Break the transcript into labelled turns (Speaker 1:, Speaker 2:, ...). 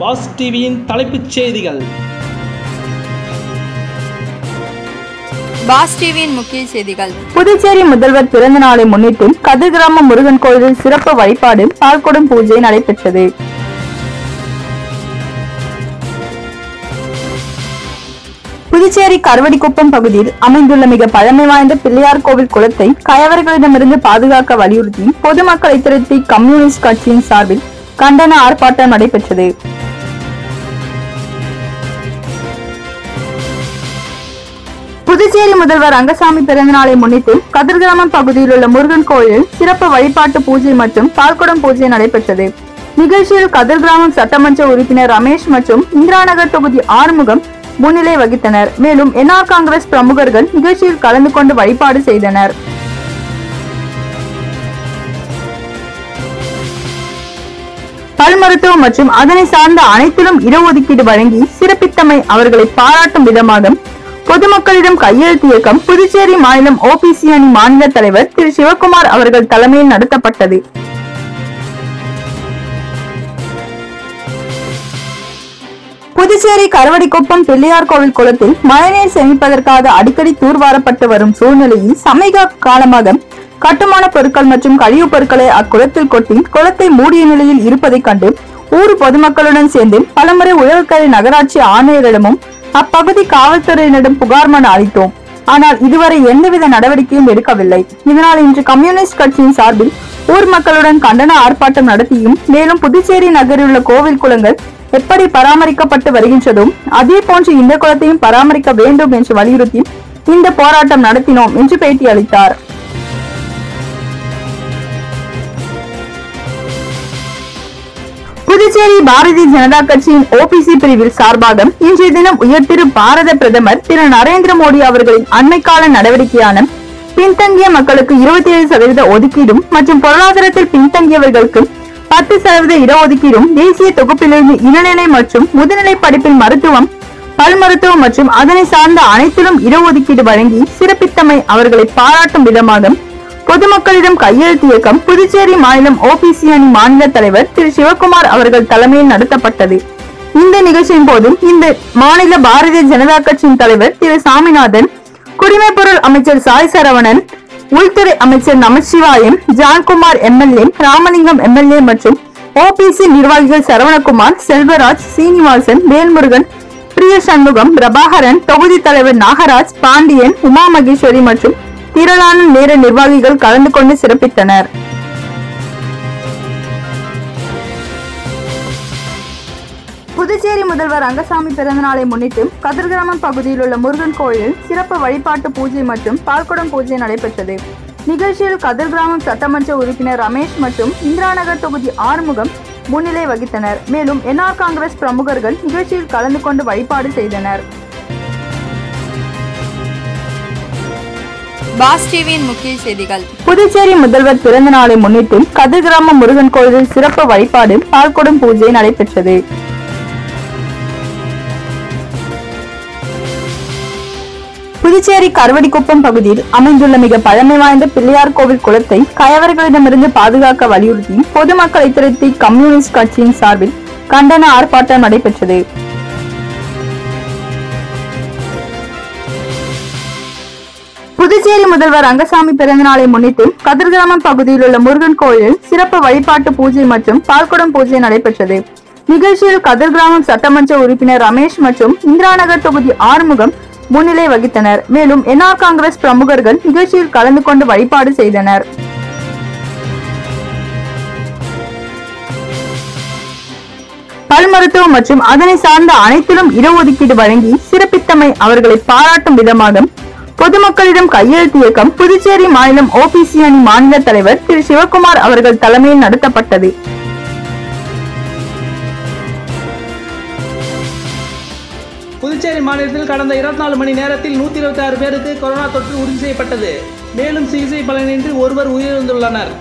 Speaker 1: Pass டிவியின் தலைப்புச் செய்திகள்.
Speaker 2: பாஸ் டிவியின் முக்கிய செய்திகள்.
Speaker 3: புதுச்சேரி முதல்வர் பிறந்த நாளை முன்னிட்டு கதிர்கிராம முருகன் கோயிலில் சிறப்பு வழிபாடு பால்குடம் பூஜை நடைபெற்றது. புதுச்சேரி கருவடிக்குப்பம் பகுதியில் அமைந்துள்ள மிக பழமை வாய்ந்த பிள்ளையார் கோவில் குளத்தை கயவர்களிடமிருந்து பாதுகாக்க வலியுறுத்தி பொதுமக்களை திரட்டி கம்யூனிஸ்ட் கட்சியின் சார்பில் கண்டன ஆர்ப்பாட்டம் நடைபெற்றது. புதுச்சேரி முதல்வர் ரங்கசாமி பிறந்தநாளை முன்னிட்டு கதிர்கிராமம் பகுதியில் உள்ள முருகன் கோயிலில் சிறப்பு வழிபாட்டு பூஜை மற்றும் பால்குடம் பூஜை நடைபெற்றது. நிகழ்ச்சியில் கதிர்கிராமம் சட்டமன்ற உறுப்பினர் ரமேஷ் மற்றும் இந்திராநகர் தொகுதி ஆறுமுகம் முன்னிலை வகித்தனர். மேலும் என்ஆர் காங்கிரஸ் பிரமுகர்கள் நிகழ்ச்சியில் கலந்து கொண்டு வழிபாடு செய்தனர். பல் மருத்துவம் மற்றும் அதனை சார்ந்த அனைத்திலும் இடஒதுக்கீடு வழங்கி சிறப்பித்தமை அவர்களை பாராட்டும் விதமாக பொதுமக்களிடம் கையெழுத்து இயக்கம் புதுச்சேரி மாநிலம் ஓபிசி அணி மாநில தலைவர் திரு. சிவகுமார் அவர்கள் தலைமையில் நடத்தப்பட்டது. புதுச்சேரி கரவடிக்குப்பம் பிள்ளையார் கோவில் குளத்தில் மழைநீர் சேமிப்பதற்காக அடிக்கடி தூர்வாரப்பட்டு வரும் சூழ்நிலையில் சமீக காலமாக கட்டுமான பொருட்கள் மற்றும் கழிவுப் பொருட்களை அக்குளத்தில் கொட்டி குளத்தை மூடிய நிலையில் இருப்பதைக் கண்டு ஊர் பொதுமக்களுடன் சேர்ந்து பலமுறை உழவுக்கரை நகராட்சி ஆணையரிடமும் அப்பகுதி காவல்துறையினரிடம் புகார் மனு அளித்தோம். ஆனால் இதுவரை எந்தவித நடவடிக்கையும் எடுக்கவில்லை. இதனால் இன்று கம்யூனிஸ்ட் கட்சியின் சார்பில் ஊர் மக்களுடன் கண்டன ஆர்ப்பாட்டம் நடத்தியும் மேலும் புதுச்சேரி நகரில் உள்ள கோவில் குளங்கள் எப்படி பராமரிக்கப்பட்டு வருகின்றதும் அதே போன்று இந்த குளத்தையும் பராமரிக்க வேண்டும் என்று வலியுறுத்தி இந்த போராட்டம் நடத்தினோம் என்று பேட்டி அளித்தார். புதுச்சேரி பாரதிய ஜனதா கட்சியின் ஓபிசி பிரிவில் சார்பாக இன்றைய தினம் உயர்திரு பாரத பிரதமர் திரு நரேந்திர மோடி அவர்களின் அண்மைக்கால நடவடிக்கையான பின்தங்கிய மக்களுக்கு இருபத்தி ஏழு சதவீத ஒதுக்கீடும் மற்றும் பொருளாதாரத்தில் பின்தங்கியவர்களுக்கு பத்து சதவீத இடஒதுக்கீடும் தேசிய தொகுப்பிலிருந்து இளநிலை மற்றும் முதுநிலை படிப்பில் மருத்துவம் பல் மருத்துவம் மற்றும் அதனை சார்ந்த அனைத்திலும் இடஒதுக்கீடு வழங்கி சிறப்பித்தமை அவர்களை பாராட்டும் விதமாக பொதுமக்களிடம் கையெழுத்து இயக்கம் புதுச்சேரி மாநிலம் ஓபிசி அணி மாநில தலைவர் திரு. சிவகுமார் அவர்கள் தலைமையில் நடத்தப்பட்டது. இந்த நிகழ்ச்சியின் போதும் இந்த மாநில பாரதிய ஜனதா கட்சியின் தலைவர் திரு. சாமிநாதன் குடிமைப் பொருள் அமைச்சர் சாய் சரவணன் உள்துறை அமைச்சர் நமச்சிவாயம் ஜான்குமார் எம்எல்ஏ ராமலிங்கம் எம்எல்ஏ மற்றும் ஓபிசி நிர்வாகிகள் சரவணகுமார் செல்வராஜ் சீனிவாசன் வேல்முருகன் பிரிய சண்முகம் பிரபாகரன் தொகுதி தலைவர் நாகராஜ் பாண்டியன் உமா மகேஸ்வரி மற்றும் திரளான நேர நிர்வாகிகள் கலந்து கொண்டு சிறப்பித்தனர். புதுச்சேரி முதல்வர் ரங்கசாமி பிறந்தநாளை முன்னிட்டு கதிர்கிராமம் பகுதியில் உள்ள முருகன் கோயிலில் சிறப்பு வழிபாட்டு பூஜை மற்றும் பால்குடம் பூஜை நடைபெற்றது. நிகழ்ச்சியில் கதிர்கிராமம் சட்டமன்ற உறுப்பினர் ரமேஷ் மற்றும் இந்திராநகர் தொகுதி ஆறுமுகம் முன்னிலை வகித்தனர். மேலும் என்ஆர் காங்கிரஸ் பிரமுகர்கள் நிகழ்ச்சியில் கலந்து கொண்டு வழிபாடு செய்தனர்.
Speaker 2: பாஸ் டிவியின் முக்கிய செய்திகள்.
Speaker 3: புதுச்சேரி முதல்வர் பிறந்த நாளை முன்னிட்டு கதிர் கிராம முருகன் கோயிலில் சிறப்பு வழிபாடு பால்குடம் பூஜை நடைபெற்றது. புதுச்சேரி கருவடிக்குப்பம் பகுதியில் அமைந்துள்ள மிக பழமை வாய்ந்த பிள்ளையார் கோவில் குளத்தை கயவர்களிடமிருந்து பாதுகாக்க வலியுறுத்தி பொதுமக்களை திரட்டி கம்யூனிஸ்ட் கட்சியின் சார்பில் கண்டன ஆர்ப்பாட்டம் நடைபெற்றது. புதுச்சேரி முதல்வர் ரங்கசாமி பிறந்தநாளை முன்னிட்டு கதிர்கிராமம் பகுதியில் உள்ள முருகன் கோயிலில் சிறப்பு வழிபாட்டு பூஜை மற்றும் பால்குடம் பூஜை நடைபெற்றது. நிகழ்ச்சியில் கதிர்கிராமம் சட்டமன்ற உறுப்பினர் ரமேஷ் மற்றும் இந்திராநகர் தொகுதி ஆறுமுகம் முன்னிலை வகித்தனர். மேலும் என்ஆர் காங்கிரஸ் பிரமுகர்கள் நிகழ்ச்சியில் கலந்து கொண்டு வழிபாடு செய்தனர். பல் மருத்துவம் மற்றும் அதனை சார்ந்த அனைத்திலும் இடஒதுக்கீடு வழங்கி சிறப்பித்தமை அவர்களை பாராட்டும் விதமாக பொதுமக்களிடம் கையெழுத்து இயக்கம் புதுச்சேரி மாநிலம் ஓபிசி அணி மாநில தலைவர் திரு. சிவகுமார் அவர்கள் தலைமையில் நடத்தப்பட்டது.
Speaker 1: புதுச்சேரி மாநிலத்தில் கடந்த இருபத்தி நாலு மணி நேரத்தில் நூற்றி இருபத்தி ஆறு பேருக்கு கொரோனா தொற்று உறுதி செய்யப்பட்டது. மேலும் சிகிச்சை பலனின்றி ஒருவர் உயிரிழந்துள்ளனர்.